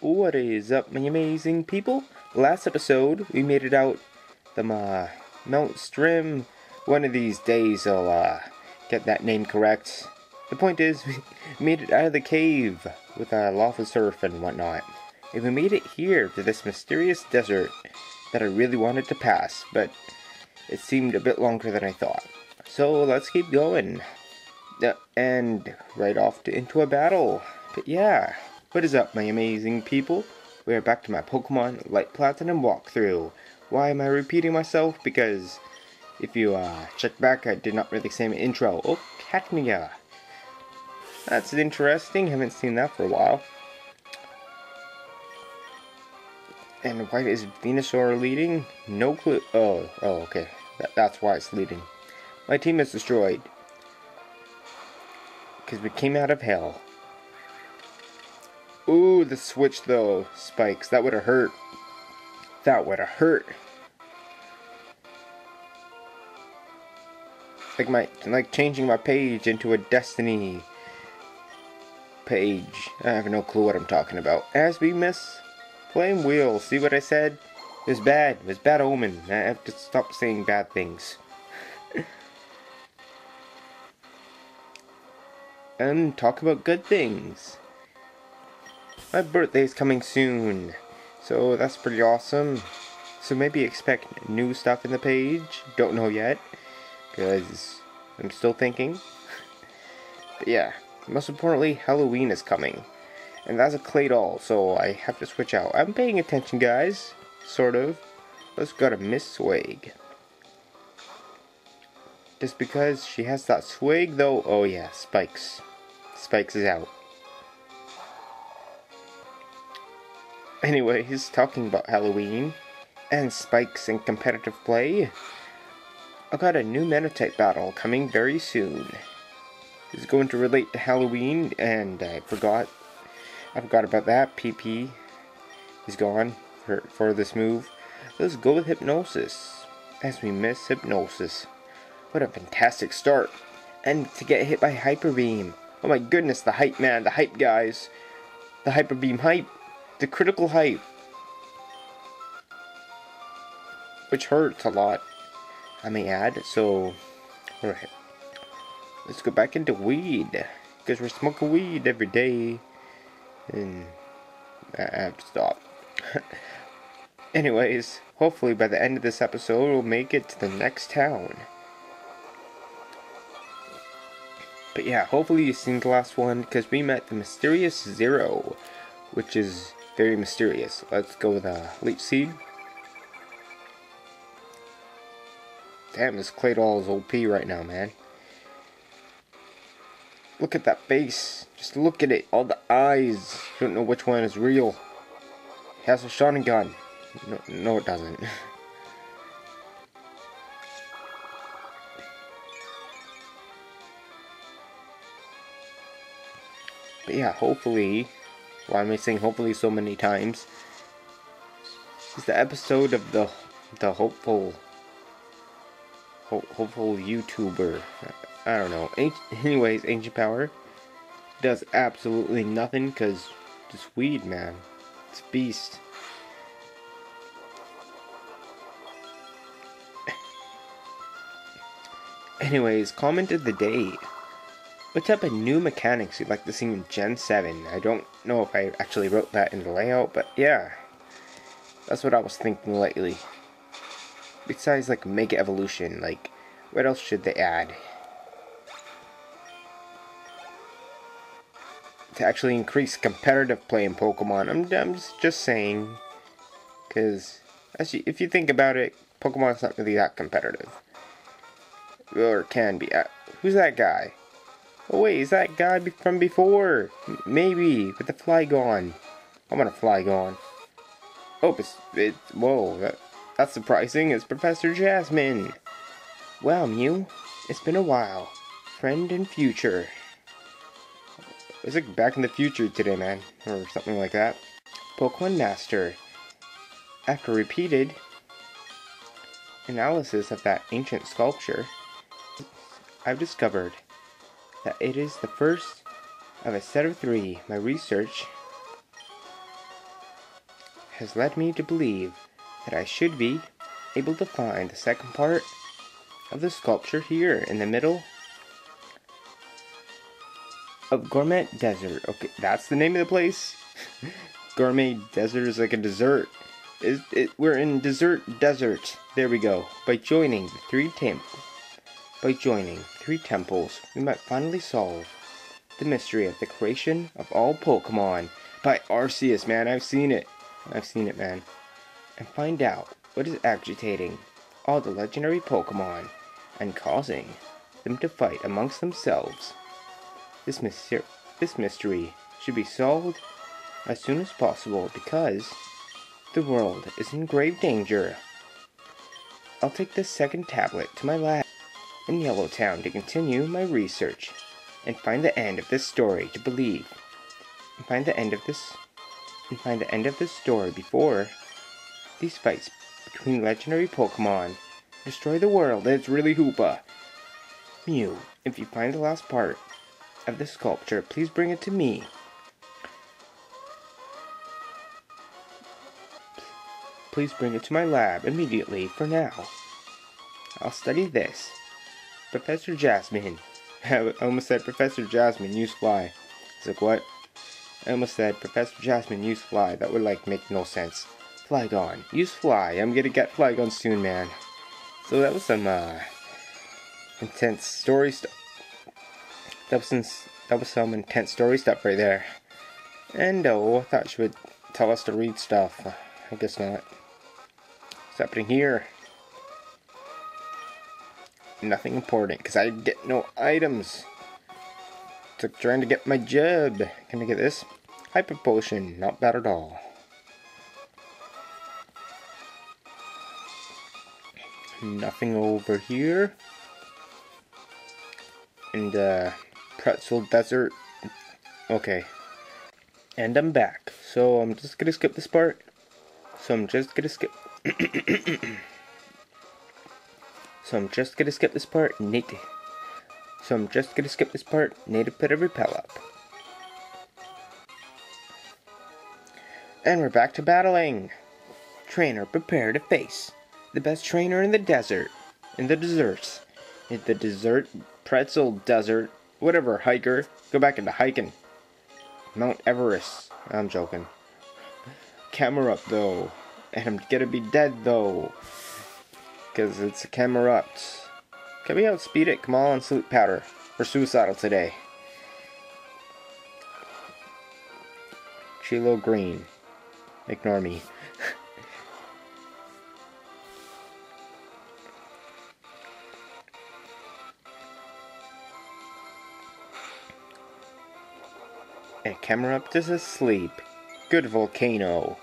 What is up, my amazing people? Last episode, we made it out the uh, Mount Strim. One of these days, I'll uh, get that name correct. The point is, we made it out of the cave with a uh, lava surf and whatnot. And we made it here to this mysterious desert that I really wanted to pass, but it seemed a bit longer than I thought. So let's keep going. Uh, and right off to, into a battle. But yeah, what is up, my amazing people? We are back to my Pokemon Light Platinum walkthrough. Why am I repeating myself? Because if you uh, check back, I did not really say my intro. Oh, Cacnea. That's interesting. Haven't seen that for a while. And why is Venusaur leading? No clue. Oh, oh, okay. That, that's why it's leading. My team is destroyed. Because we came out of hell. Ooh, the switch though, spikes. That would have hurt. That would have hurt. Like my, like changing my page into a Destiny page. I have no clue what I'm talking about. As we miss Flame Wheel. See what I said? It was bad. It was bad omen. I have to stop saying bad things. and talk about good things. My birthday's coming soon, so that's pretty awesome. So maybe expect new stuff in the page. Don't know yet, because I'm still thinking. but yeah, most importantly, Halloween is coming. And that's a Claydol, so I have to switch out. I'm paying attention, guys. Sort of. Let's go to Miss Swag. Just because she has that swag, though. Oh, yeah, Spikes. Spikes is out. Anyways, talking about Halloween and spikes in competitive play, I got a new Monotype battle coming very soon. It's going to relate to Halloween, and I forgot. I forgot about that. PP is gone for, for this move. Let's go with Hypnosis, as we miss Hypnosis. What a fantastic start. And to get hit by Hyper Beam. Oh my goodness, the hype, man. The hype, guys. The Hyper Beam hype the critical height. Which hurts a lot, I may add. So, alright. Let's go back into weed. Because we're smoking weed every day. And I have to stop. Anyways, hopefully by the end of this episode, we'll make it to the next town. But yeah, hopefully you've seen the last one, because we met the mysterious Zero, which is very mysterious. Let's go with a Leech Seed. Damn, this Claydol is OP right now, man. Look at that face. Just look at it. All the eyes. Don't know which one is real. He has a shotgun gun. No, no it doesn't. but yeah, hopefully why am I saying hopefully so many times? It's the episode of the the hopeful ho hopeful YouTuber. I don't know. anyways, Ancient Power does absolutely nothing because just weed, man. It's beast. Anyways, comment of the day. What type of new mechanics you'd like to see in Gen 7? I don't know if I actually wrote that in the layout, but yeah. That's what I was thinking lately. Besides, like, Mega Evolution, like, what else should they add? To actually increase competitive play in Pokemon. I'm, I'm just, saying. Because, if you think about it, Pokemon's not really that competitive. Or can be. Uh, who's that guy? Oh wait, is that guy from before? Maybe, with the Flygon. I want a Flygon. Oh, it's, it's whoa, that, that's surprising. It's Professor Jasmine. Well, Mew, it's been a while. Friend and future. It's like back in the future today, man. Or something like that. Pokemon Master. After repeated analysis of that ancient sculpture, I've discovered that it is the first of a set of three. My research has led me to believe that I should be able to find the second part of the sculpture here in the middle of Gourmet Desert. Okay, that's the name of the place. Gourmet Desert is like a dessert. It, it, we're in Dessert Desert. There we go. By joining the three temp, by joining three temples, we might finally solve the mystery of the creation of all Pokemon by Arceus. Man, I've seen it. I've seen it, man. And find out what is agitating all the legendary Pokemon and causing them to fight amongst themselves. This, this mystery should be solved as soon as possible because the world is in grave danger. I'll take this second tablet to my lab in Yellowtown to continue my research and find the end of this story to believe. And find the end of this and find the end of this story before these fights between legendary Pokemon destroy the world. It's really Hoopa. Mew, if you find the last part of the sculpture, please bring it to me. Please bring it to my lab immediately for now. I'll study this. Professor Jasmine. I almost said Professor Jasmine, use fly. It's like, what? I almost said Professor Jasmine, use fly. That would, like, make no sense. Flygon. Use fly. I'm gonna get Flygon soon, man. So that was some, uh, intense story stuff. That was some, that was some intense story stuff right there. And, oh, I thought she would tell us to read stuff. I guess not. What's happening here? Nothing important, because I get no items. It's like trying to get my job. Can I get this? Hyper potion, not bad at all. Nothing over here. And uh pretzel desert. Okay. And I'm back. So I'm just gonna skip this part. So I'm just gonna skip So I'm just gonna skip this part, Nate. So I'm just gonna skip this part, native pit of repel up. And we're back to battling. Trainer, prepare to face the best trainer in the desert, in the deserts, in the desert, pretzel desert, whatever, hiker. Go back into hiking. Mount Everest. I'm joking. Camerupt though, and I'm gonna be dead though, because it's a Camerupt. Can we outspeed it? Come on, salute powder. We're suicidal today. Chilo Green. Ignore me. and Camerupt is asleep. Good volcano.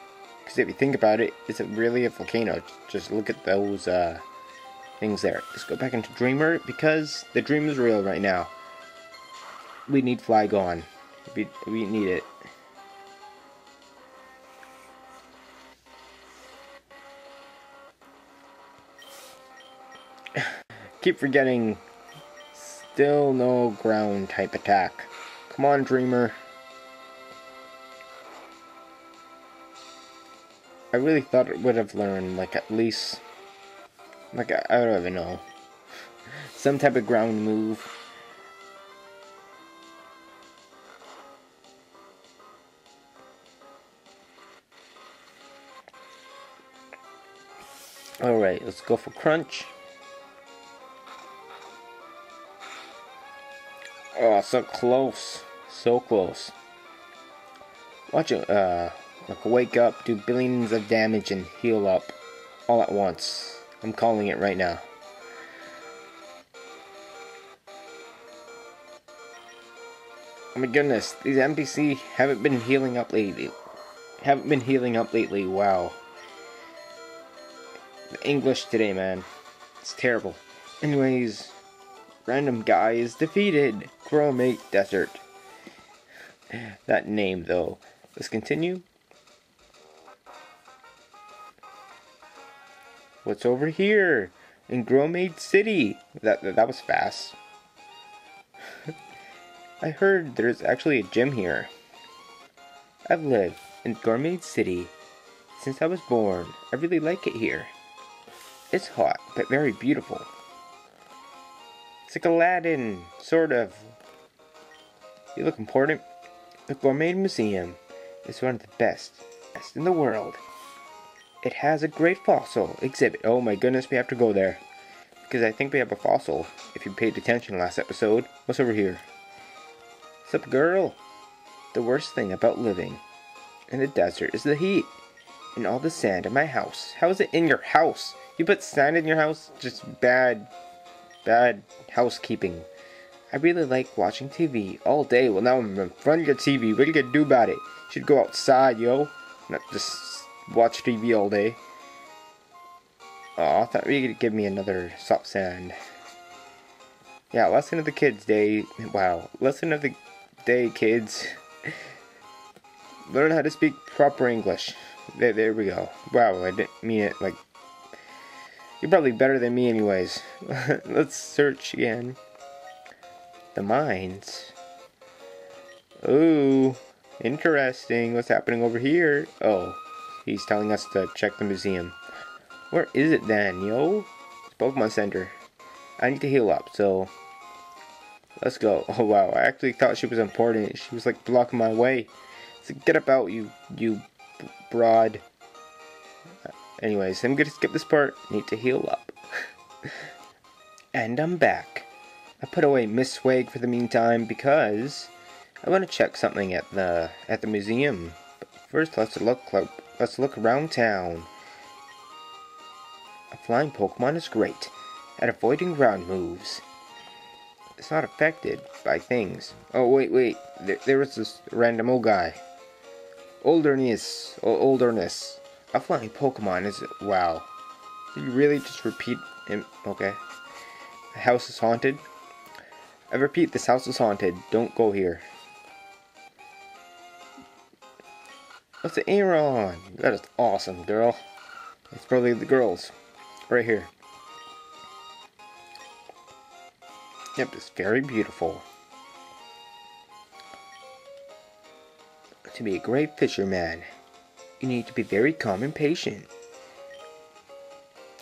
Because if you think about it, is it really a volcano? Just look at those uh, things there. Let's go back into Dreamer because the dream is real right now. We need Flygon. We, we need it. Keep forgetting. Still no ground type attack. Come on, Dreamer. I really thought it would have learned, like, at least, like, I, don't even know, some type of ground move. Alright, let's go for Crunch. Oh, so close. So close. Watch it, uh, like wake up, do billions of damage, and heal up all at once. I'm calling it right now. Oh my goodness, these NPC haven't been healing up lately. Haven't been healing up lately, wow. The English today, man. It's terrible. Anyways, random guy is defeated. Chromate Desert. That name, though. Let's continue. What's over here? In Groment City. That, that, that was fast. I heard there's actually a gym here. I've lived in Gourmet City since I was born. I really like it here. It's hot, but very beautiful. It's like Aladdin, sort of. You look important. The Gourmet Museum is one of the best, best in the world. It has a great fossil exhibit. Oh my goodness, we have to go there. Because I think we have a fossil, if you paid attention last episode. What's over here? Sup, girl? The worst thing about living in the desert is the heat and all the sand in my house. How is it in your house? You put sand in your house? Just bad, bad housekeeping. I really like watching TV all day. Well, now I'm in front of your TV. What are you gonna do about it? You should go outside, yo. Not just watch TV all day. Oh, I thought you could give me another soft sand. Yeah, lesson of the kids day. Wow, lesson of the day, kids. Learn how to speak proper English. There, there we go. Wow, I didn't mean it like. You're probably better than me, anyways. Let's search again. The mines. Ooh, interesting. What's happening over here? Oh, he's telling us to check the museum. Where is it then, yo? It's Pokemon Center. I need to heal up, so let's go. Oh wow, I actually thought she was important. She was like blocking my way. So get up out, you you broad. Anyways, I'm gonna skip this part. Need to heal up. and I'm back. I put away Miss Swag for the meantime because I want to check something at the at the museum. But first, let's look let's look around town. A flying Pokemon is great at avoiding ground moves. It's not affected by things. Oh wait, wait. There, there was this random old guy. Olderness, olderness. A flying Pokemon is wow. Did you really just repeat him? Okay. The house is haunted. I repeat, this house is haunted. Don't go here. What's the Aron? That is awesome, girl. It's probably the girls. Right here. Yep, it's very beautiful. To be a great fisherman, you need to be very calm and patient.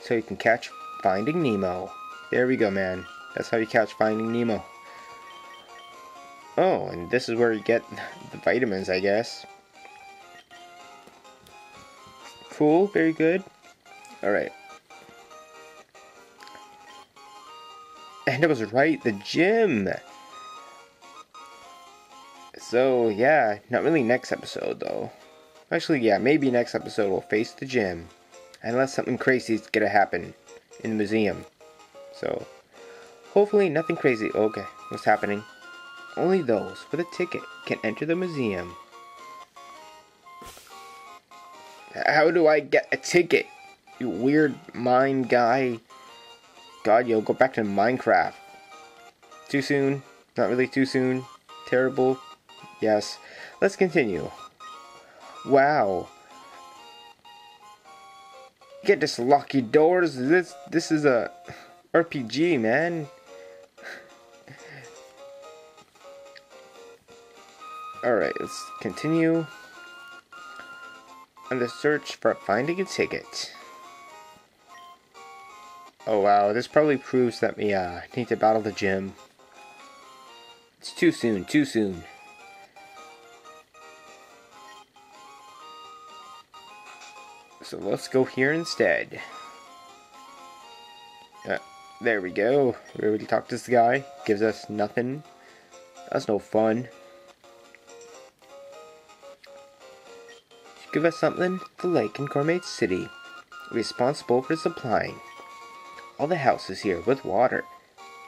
So you can catch Finding Nemo. There we go, man. That's how you catch Finding Nemo. Oh, and this is where you get the vitamins, I guess. Cool, very good. Alright. And I was right, the gym! So, yeah, not really next episode, though. Actually, yeah, maybe next episode we'll face the gym. Unless something crazy is gonna happen in the museum. So, hopefully nothing crazy. Okay, what's happening? Only those with a ticket can enter the museum. How do I get a ticket? You weird mind guy. God, yo, go back to Minecraft. Too soon? Not really too soon? Terrible? Yes. Let's continue. Wow. Get this lucky doors. This this is a RPG, man. Alright, let's continue on the search for finding a ticket. Oh wow, this probably proves that we uh, need to battle the gym. It's too soon, too soon. So let's go here instead. Uh, there we go. We already talked to this guy. Gives us nothing. That's no fun. Give us something? The lake in Gourmet City. Responsible for supplying all the houses here with water.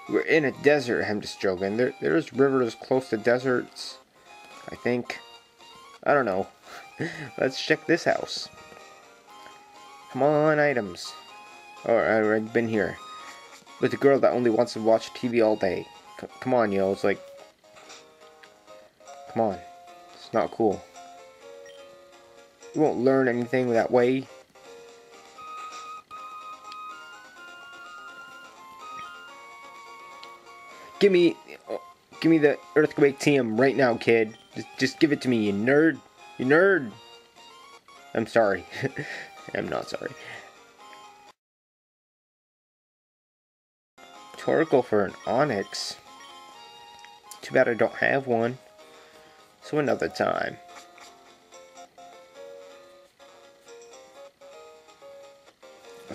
We're in a desert, I'm just joking. There, there's rivers close to deserts, I think. I don't know. Let's check this house. Come on, items. Oh, I've been here. With a girl that only wants to watch TV all day. C come on, yo. It's like... Come on. It's not cool. You won't learn anything that way. Give me, give me the earthquake TM right now, kid. Just, just give it to me, you nerd. You nerd. I'm sorry. I'm not sorry. Torkoal for an Onix. Too bad I don't have one. So another time.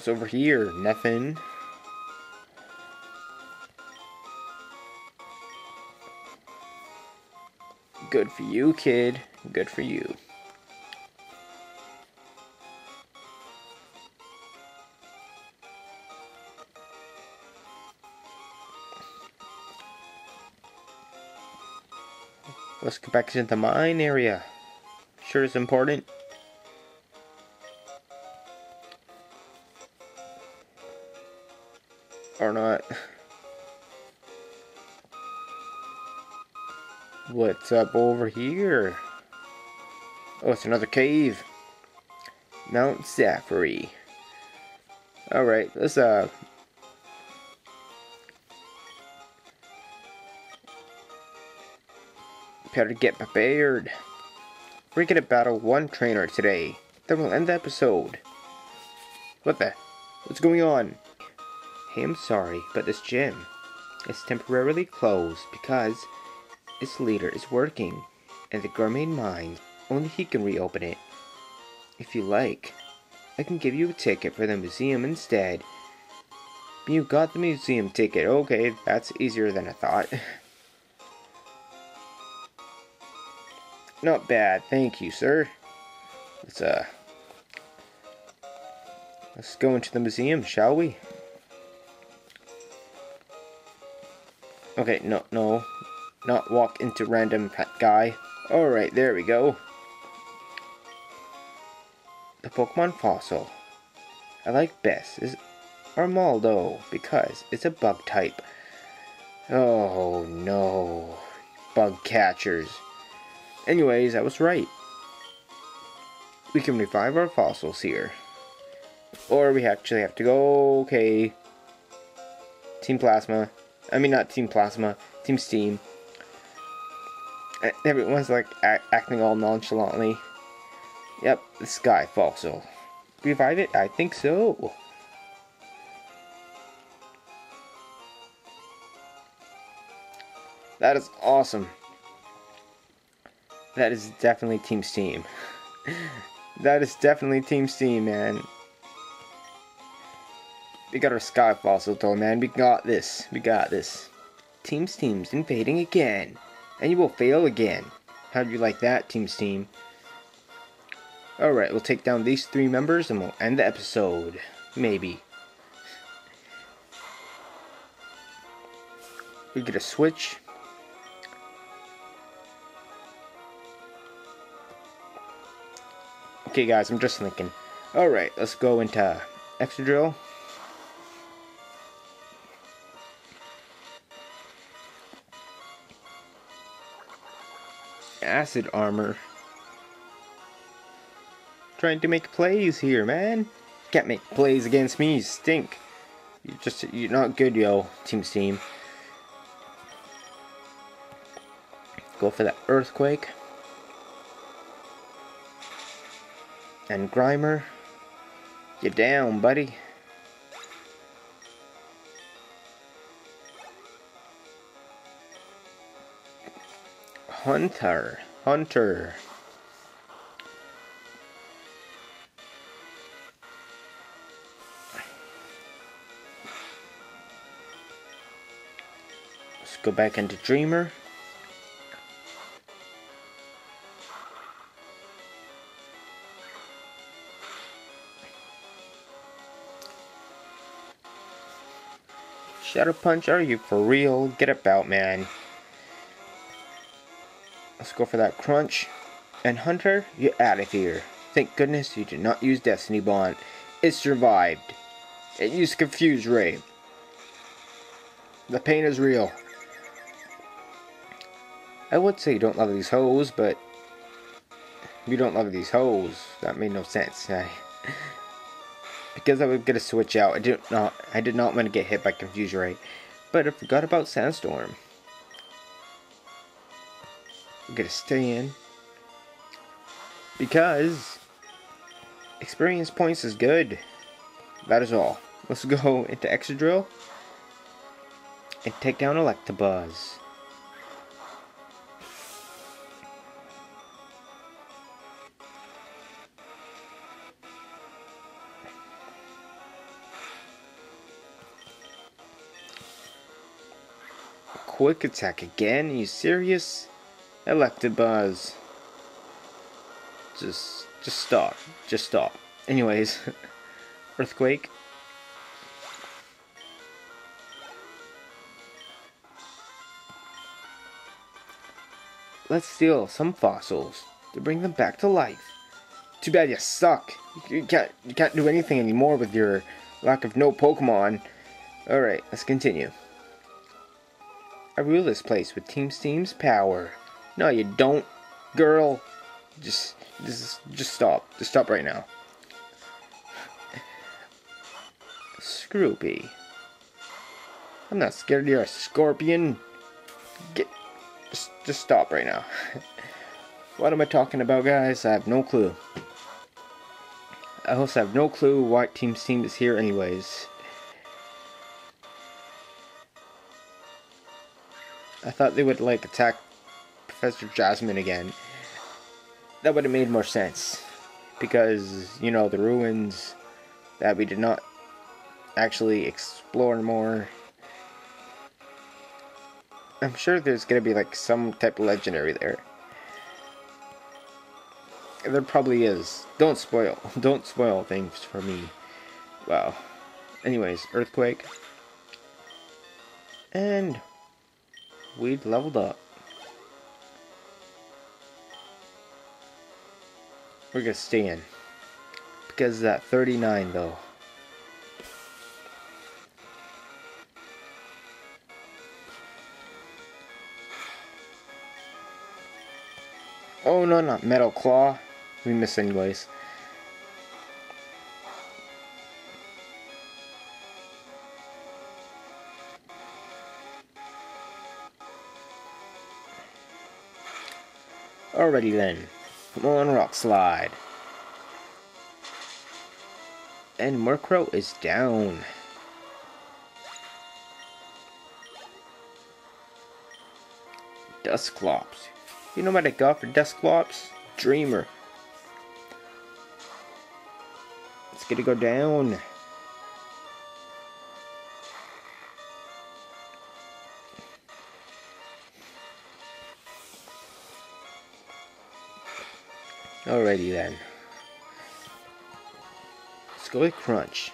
What's over here? Nothing. Good for you, kid. Good for you. Let's go back into the mine area. Sure is important. Or not. What's up over here? Oh, it's another cave. Mount Zafari. Alright, let's uh Better get prepared. We're gonna battle one trainer today. Then we'll end the episode. What the? What's going on? Hey, I'm sorry, but this gym is temporarily closed because its leader is working, and the gourmet mine, only he can reopen it. If you like, I can give you a ticket for the museum instead. You got the museum ticket. Okay, that's easier than I thought. Not bad, thank you, sir. Let's uh let's go into the museum, shall we? Okay, no, no, not walk into random guy. Alright, there we go. The Pokemon fossil I like best is Armaldo because it's a bug type. Oh no, bug catchers. Anyways, I was right. We can revive our fossils here. Or we actually have to go, okay. Team Plasma. I mean, not Team Plasma, Team Steam. Everyone's like acting all nonchalantly. Yep, the Sky Fossil. Revive it? I think so. That is awesome. That is definitely Team Steam. that is definitely Team Steam, man. We got our Sky Fossil though, man. We got this. We got this. Team Steam's invading again. And you will fail again. How do you like that, team's Team Steam? Alright, we'll take down these three members and we'll end the episode. Maybe. We get a switch. Okay, guys, I'm just thinking. Alright, let's go into Excadrill. Acid armor. Trying to make plays here, man. Can't make plays against me, you stink. You're just you're not good, yo, Team Steam. Go for that earthquake. And Grimer, You're down, buddy. Haunter, Haunter. Let's go back into Dreamer. Shadow Punch, are you for real? Get about, man. Let's go for that crunch. And Haunter, you're out of here. Thank goodness you did not use Destiny Bond. It survived. It used Confuse Ray. The pain is real. I would say you don't love these hoes, but you don't love these hoes. That made no sense. I because I was gonna switch out. I did not I did not want to get hit by Confuse Ray. But I forgot about Sandstorm. I'm gonna stay in. Because experience points is good. That is all. Let's go into Excadrill and take down Electabuzz. Quick attack again? Are you serious? Electabuzz. Just, just stop. Just stop. Anyways, Earthquake. Let's steal some fossils to bring them back to life. Too bad you suck. You can't, you can't do anything anymore with your lack of no Pokemon. Alright, let's continue. I rule this place with Team Steam's power. No, you don't, girl. Just, just, just stop. Just stop right now. Skorupi. I'm not scared you're a scorpion. Get, just, just stop right now. what am I talking about, guys? I have no clue. I also have no clue why Team Steam is here anyways. I thought they would, like, attack Professor Jasmine again. That would have made more sense. Because, you know, the ruins that we did not actually explore more. I'm sure there's gonna be, like, some type of legendary there. There probably is. Don't spoil. Don't spoil things for me. Wow. Anyways, Earthquake. And we've leveled up. We're gonna stay in. Because that 39 though. Oh no, not Metal Claw. We miss anyways. Alrighty then. Come on, Rock Slide. And Murkrow is down. Dusclops. You know what I got for Dusclops? Dreamer. It's gonna go down. Alrighty then. Let's go with Crunch.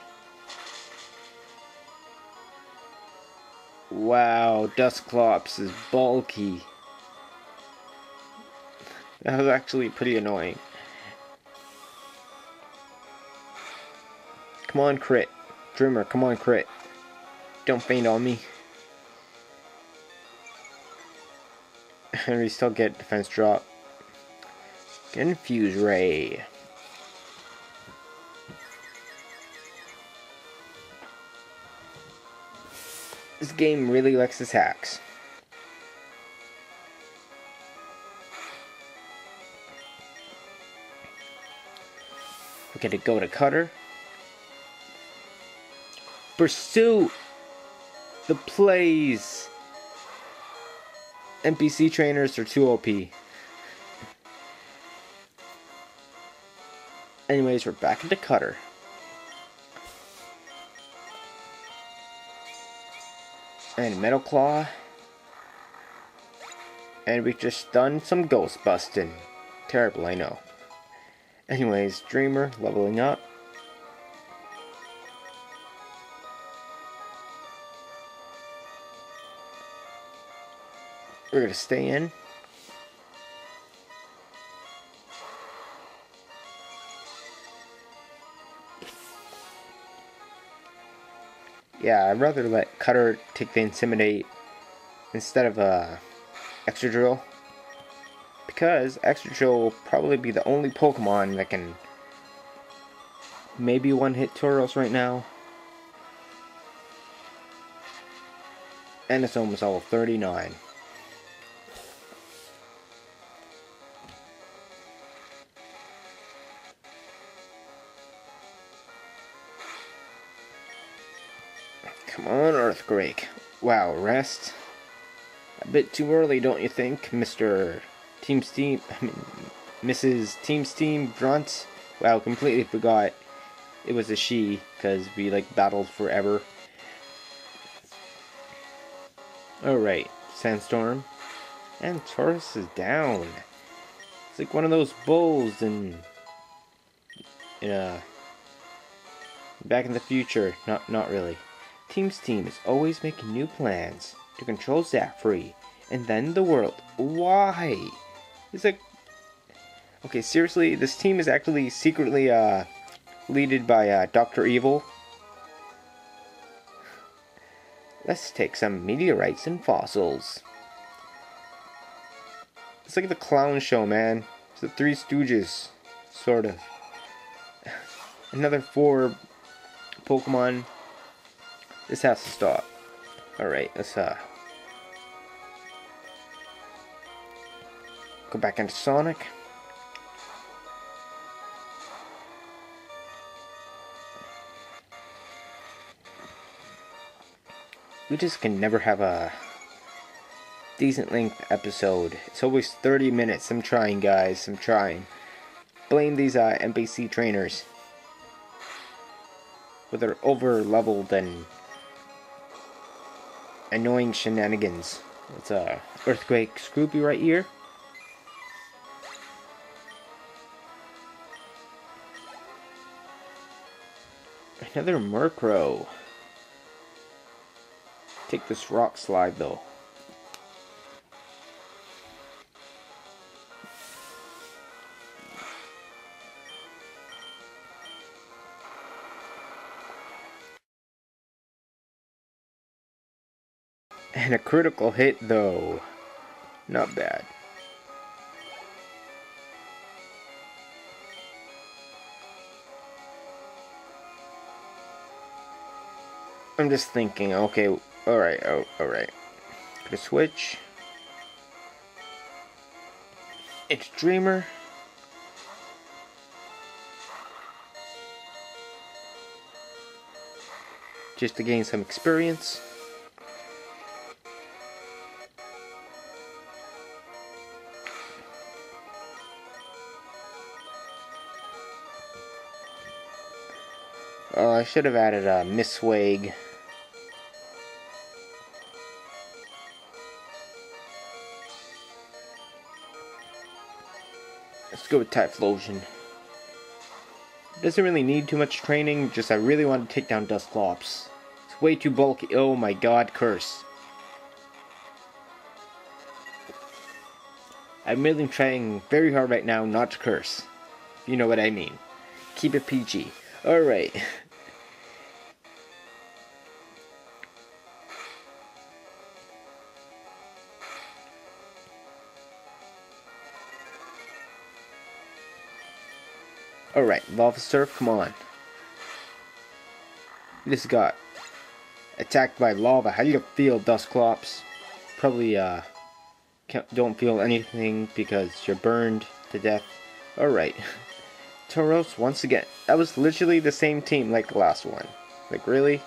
Wow, Dusclops is bulky. That was actually pretty annoying. Come on, crit. Dreamer, come on, crit. Don't faint on me. And we still get defense drop. Confuse Ray. This game really likes its hacks. We're gonna go to Cutter. Pursue the plays. NPC trainers are too OP. Anyways, we're back into Cutter. And Metal Claw. And we just done some ghost busting. Terrible, I know. Anyways, Dreamer leveling up. We're gonna stay in. Yeah, I'd rather let Cutter take the Intimidate instead of uh, Excadrill. Because Excadrill will probably be the only Pokemon that can maybe one-hit Tauros right now. And it's almost level 39. Earthquake. Wow, rest. A bit too early, don't you think, Mr. Team Steam... I mean, Mrs. Team Steam Grunt? Wow, completely forgot it was a she, because we, like, battled forever. Alright, Sandstorm. And Tauros is down. It's like one of those bulls in... In, uh... Back in the future. Not, not really. Team Steam is always making new plans to control Zaffrey and then the world. Why? It's like, okay, seriously, this team is actually secretly uh, leaded by uh, Doctor Evil. Let's take some meteorites and fossils. It's like the clown show, man. It's the Three Stooges, sort of. Another four Pokemon this has to stop. Alright, let's uh go back into Sonic. We just can never have a decent length episode. It's always 30 minutes. I'm trying, guys. I'm trying. Blame these uh, NPC trainers. With their over leveled and annoying shenanigans. It's a earthquake Skorupi right here. Another Murkrow. Take this rock slide though. And a critical hit, though. Not bad. I'm just thinking, okay, alright, oh, alright. Gonna switch. It's Dreamer. Just to gain some experience. I should have added a uh, Miss Swag. Let's go with Typhlosion. Doesn't really need too much training, just I really want to take down Dusclops. It's way too bulky. Oh my god, curse. I'm really trying very hard right now not to curse. You know what I mean. Keep it PG. Alright. Alright, Lava Surf, come on. This got attacked by lava. How do you feel, Dusclops? Probably, uh, don't feel anything because you're burned to death. Alright. Tauros once again. That was literally the same team like the last one. Like, really?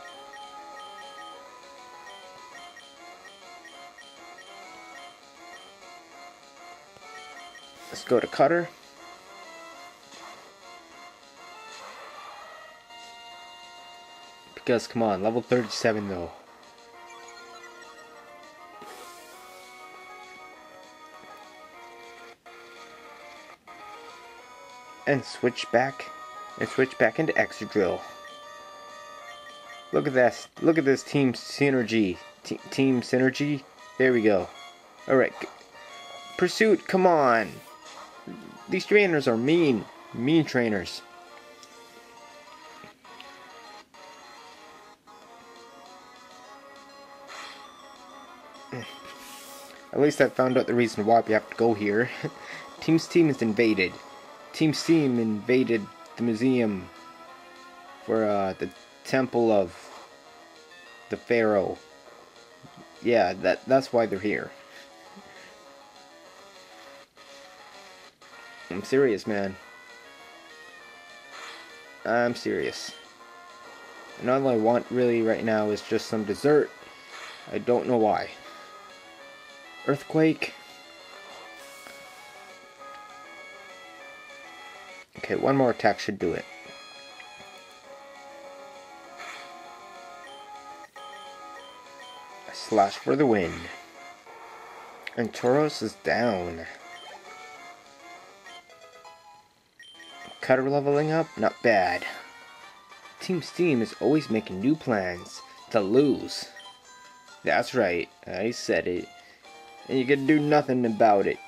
Let's go to Cutter. Come on, level 37 though. And switch back, and switch back into Excadrill. Look at this, look at this team synergy. T team synergy. There we go. Alright. Pursuit, come on. These trainers are mean. Mean trainers. At least I found out the reason why we have to go here. Team Steam is invaded. Team Steam invaded the museum for uh, the temple of the Pharaoh. Yeah, that that's why they're here. I'm serious, man. I'm serious. And all I want really right now is just some dessert. I don't know why. Earthquake. Okay, one more attack should do it. A slash for the win. And Tauros is down. Cutter leveling up? Not bad. Team Steam is always making new plans to lose. That's right, I said it. And you can do nothing about it.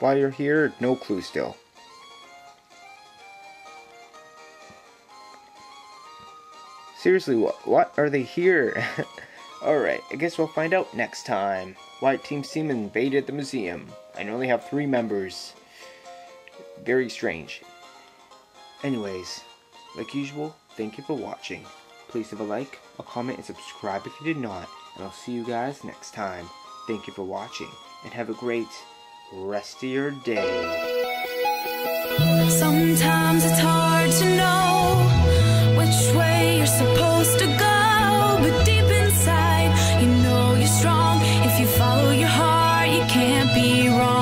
Why you're here, no clue still. Seriously, what, what are they here? Alright, I guess we'll find out next time. Why Team Steam invaded the museum. I only have three members. Very strange. Anyways, like usual, thank you for watching. Please leave a like, a comment, and subscribe if you did not. And I'll see you guys next time. Thank you for watching, and have a great rest of your day. Sometimes it's hard to know which way you're supposed to go, but deep inside, you know you're strong. If you follow your heart, you can't be wrong.